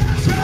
Let's.